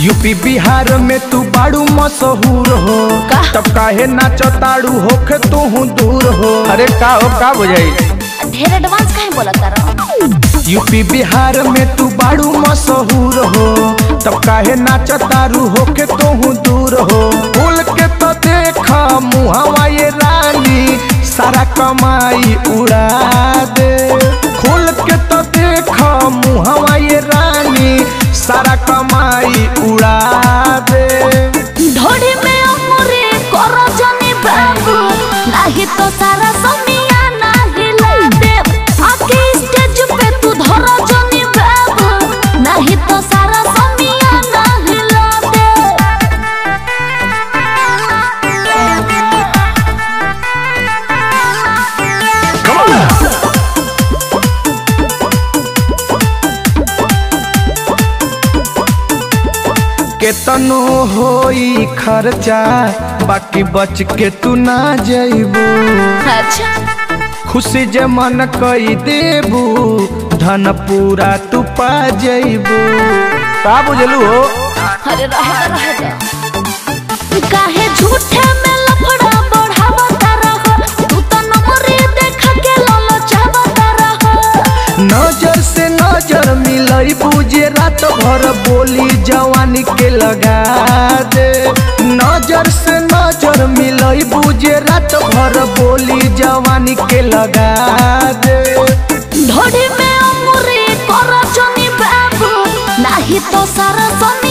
UP Bihar में तू बाड़ू मशहूर हो। का? तब काहे नाच ताड़ू होख तू दूर हो। अरे का हो का बुझाई? ढेर एडवांस काहे बोला करो यूपी बिहार में तू बाड़ू मशहूर हो। तब काहे नाच ताड़ू होख तू दूर हो। बोल के देखा मुहवा केतनो होई खर्चा बाकी बच के तू ना जइबू। अच्छा खुशी जे मन कई देबू धन पूरा तू पा जइबू। का बुझलू हो। अरे रह रह रहे दे काहे झूठे में नज़र मिलई बुझे रात भर बोली जवानी के लगा दे। नज़र से नज़र मिलई बुझे रात भर बोली जवानी के लगा दे। ढोड़ी में उम्र कर जनी बाबू, नहीं तो सारा सनिया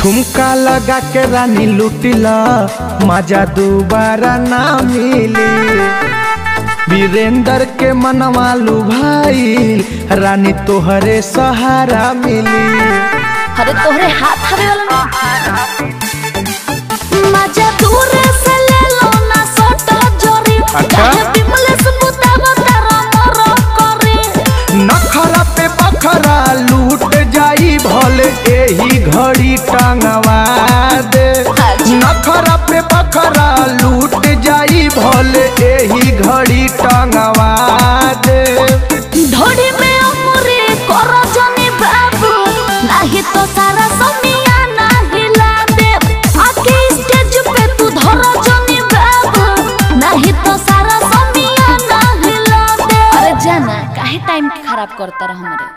ठुमका लगा के रानी लुटिला। मज़ा दोबारा ना मिली। वीरेंद्र के मनवालू भाई। रानी तोहरे सहारा मिली। अरे तोहरे हाथ हवे वाला मज़ा दूर से ले लो ना सोटा जोरी। अच्छा? काहे बिमलेश बुतावा तारा मरो करे। नखरा पे बखरा एही घड़ी टांगवा दे। अच्छा। नखरा पे बखरा लूट जाई भले एही घड़ी टांगवा दे। ढोड़ी में अमरे करो जनी बाबू नाही तो सारा समिया दे आके स्टेज पे तू धरो जनी बाबू नाही तो सारा समिया दे अरे जाना काहे टाइम खराब करता रह हमरे?